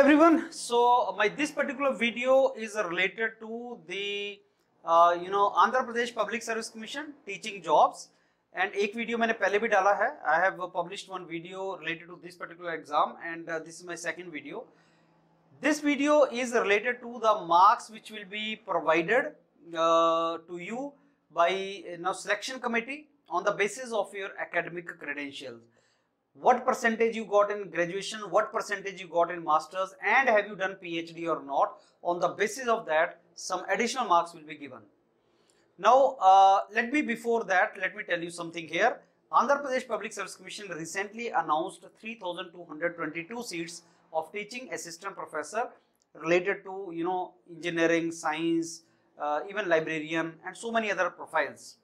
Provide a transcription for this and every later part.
everyone. So my this particular video is related to the uh, you know Andhra Pradesh Public Service Commission teaching jobs and एक video मैंने पहले भी डाला है I have published one video related to this particular exam and uh, this is my second video. This video is related to the marks which will be provided uh, to you by you know, selection committee on the basis of your academic credentials what percentage you got in graduation, what percentage you got in masters and have you done PhD or not. On the basis of that, some additional marks will be given. Now, uh, let me before that, let me tell you something here. Andhra Pradesh Public Service Commission recently announced 3,222 seats of teaching assistant professor related to, you know, engineering, science, uh, even librarian and so many other profiles.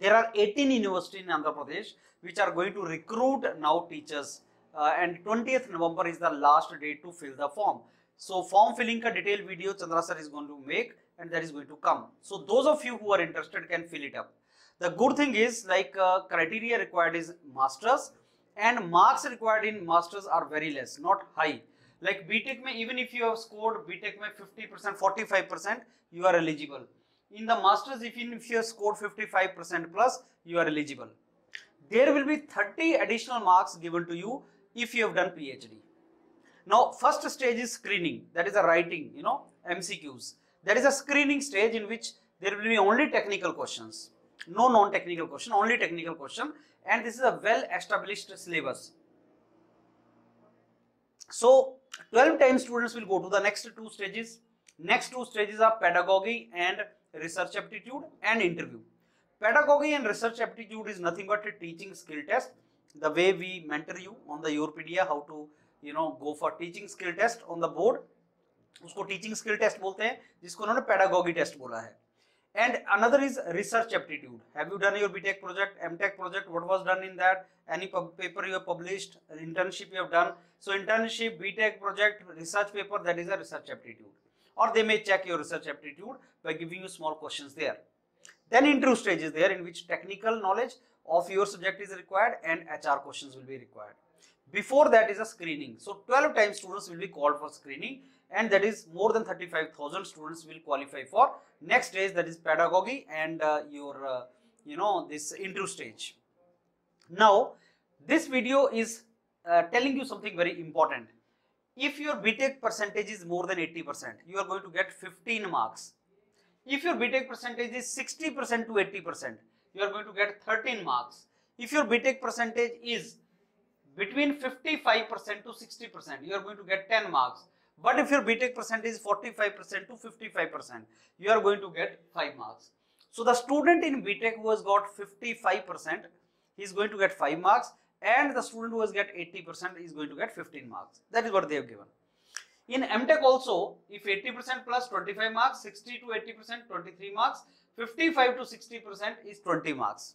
There are 18 universities in Andhra Pradesh which are going to recruit now teachers uh, and 20th November is the last date to fill the form. So form filling ka detailed video Chandra sir is going to make and that is going to come. So those of you who are interested can fill it up. The good thing is like uh, criteria required is masters and marks required in masters are very less, not high. Like BTech mein even if you have scored BTech mein 50%, 45% you are eligible. In the masters if you, if you have scored 55% plus you are eligible there will be 30 additional marks given to you if you have done PhD. Now, first stage is screening, that is a writing, you know, MCQs. there is a screening stage in which there will be only technical questions, no non-technical question, only technical question, and this is a well-established syllabus. So, 12 times students will go to the next two stages. Next two stages are pedagogy and research aptitude and interview. Pedagogy and research aptitude is nothing but a teaching skill test. The way we mentor you on the YourPedia how to you know go for teaching skill test on the board. Usko teaching skill test bolte hain, jisko उन्होंने pedagogy test bola hai. and another is research aptitude have you done your btech project mtech project what was done in that any paper you have published internship you have done so internship btech project research paper that is a research aptitude or they may check your research aptitude by giving you small questions there then interview stage is there in which technical knowledge of your subject is required and HR questions will be required. Before that is a screening. So 12 times students will be called for screening and that is more than 35,000 students will qualify for next stage that is pedagogy and uh, your uh, you know this interview stage. Now this video is uh, telling you something very important. If your BTech percentage is more than 80%, you are going to get 15 marks if your BTech percentage is 60% to 80%, you are going to get 13 marks. If your BTech percentage is between 55% to 60%, you are going to get 10 marks. But if your BTech percentage is 45% to 55%, you are going to get 5 marks. So the student in BTech who has got 55%, he is going to get 5 marks and the student who has got 80% is going to get 15 marks. That is what they have given. In MTech also, if 80% plus 25 marks, 60 to 80% 23 marks, 55 to 60% is 20 marks.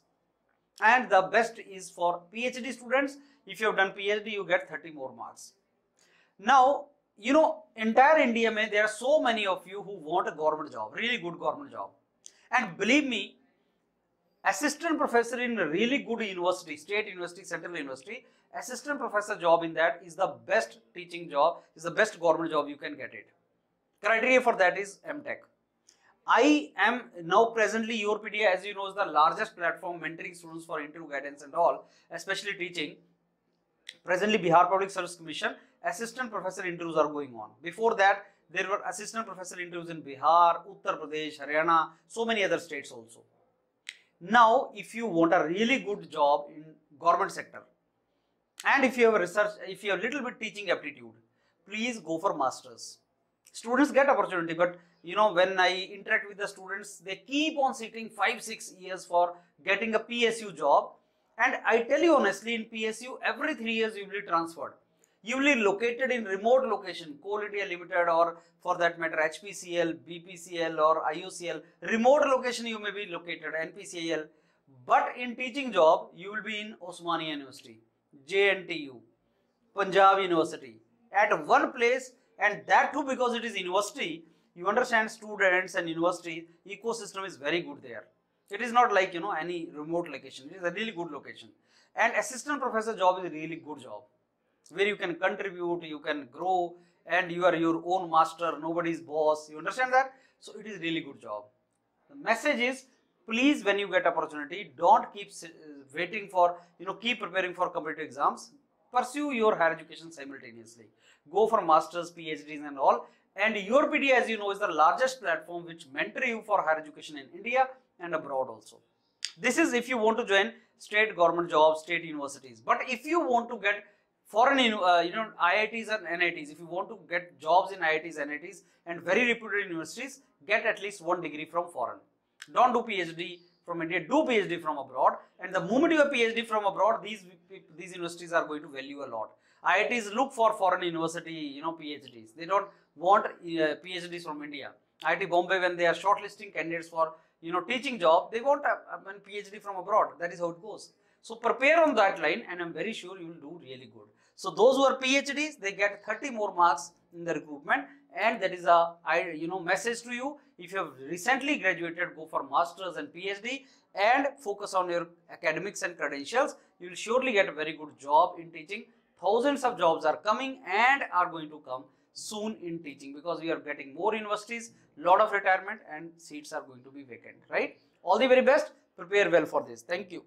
And the best is for PhD students. If you have done PhD, you get 30 more marks. Now, you know, entire India, there are so many of you who want a government job, really good government job. And believe me, assistant professor in a really good university, state university, central university, assistant professor job in that is the best teaching job, is the best government job you can get it. Criteria for that is MTech. I am now presently Yourpedia as you know is the largest platform mentoring students for interview guidance and all, especially teaching. Presently Bihar Public Service Commission assistant professor interviews are going on. Before that there were assistant professor interviews in Bihar, Uttar Pradesh, Haryana, so many other states also. Now if you want a really good job in government sector, and if you have a research, if you have little bit teaching aptitude, please go for masters. Students get opportunity, but you know when I interact with the students, they keep on sitting five, six years for getting a PSU job. And I tell you honestly, in PSU, every three years you will be transferred. You will be located in remote location, Coal India Limited or for that matter HPCL, BPCL or IOCL, Remote location you may be located, NPCL. But in teaching job, you will be in Osmania University. JNTU, Punjab University at one place and that too because it is university, you understand students and university ecosystem is very good there. It is not like you know any remote location, it is a really good location and assistant professor job is a really good job where you can contribute, you can grow and you are your own master nobody's boss. You understand that? So it is really good job. The message is please when you get opportunity don't keep waiting for you know keep preparing for competitive exams. Pursue your higher education simultaneously. Go for masters phds and all. And YourPedia as you know is the largest platform which mentor you for higher education in india and abroad also. This is if you want to join state government jobs state universities. But if you want to get foreign uh, you know iits and nits if you want to get jobs in iits and nits and very reputed universities get at least one degree from foreign don't do phd from India, do PhD from abroad. And the moment you have PhD from abroad, these these universities are going to value a lot. IITs look for foreign university, you know, PhDs. They don't want uh, PhDs from India. IIT Bombay, when they are shortlisting candidates for, you know, teaching job, they want a, a PhD from abroad. That is how it goes. So prepare on that line and I'm very sure you will do really good. So those who are PhDs, they get 30 more marks in the recruitment and that is a you know message to you. If you have recently graduated go for masters and phd and focus on your academics and credentials you will surely get a very good job in teaching. Thousands of jobs are coming and are going to come soon in teaching because we are getting more universities lot of retirement and seats are going to be vacant right? All the very best. Prepare well for this. Thank you